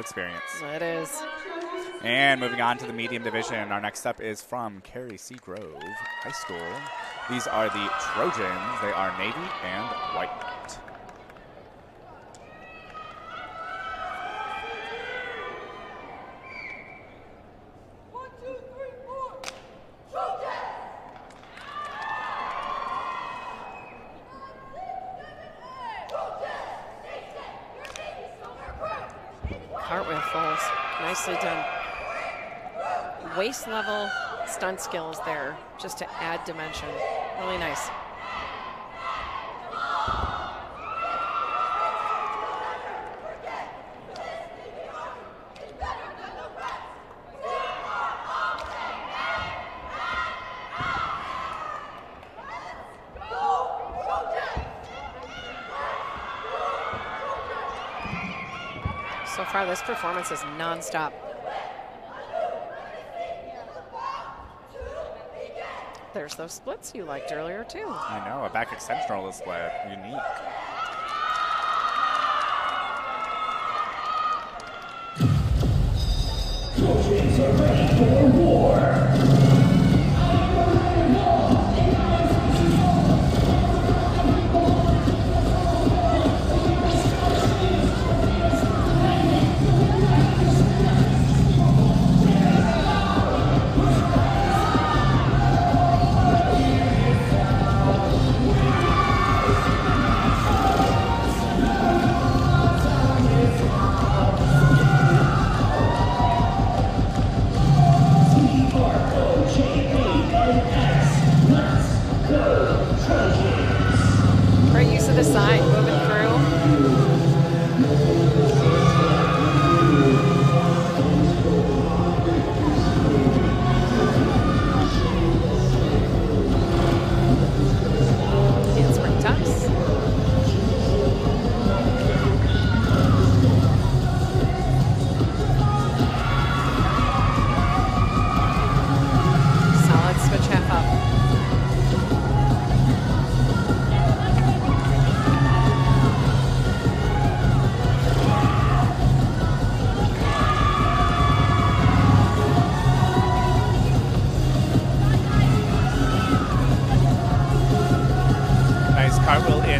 experience. It is. And moving on to the medium division, our next up is from Cary Grove High School. These are the Trojans. They are navy and white. Cartwheel falls. Nicely done. Waist level stunt skills there just to add dimension. Really nice. So far, this performance is nonstop. There's those splits you liked earlier, too. I know, a back extensional is split. Unique. Trojans are ready for war. Great use of the sign, moving through.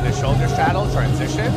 The shoulder straddle transition.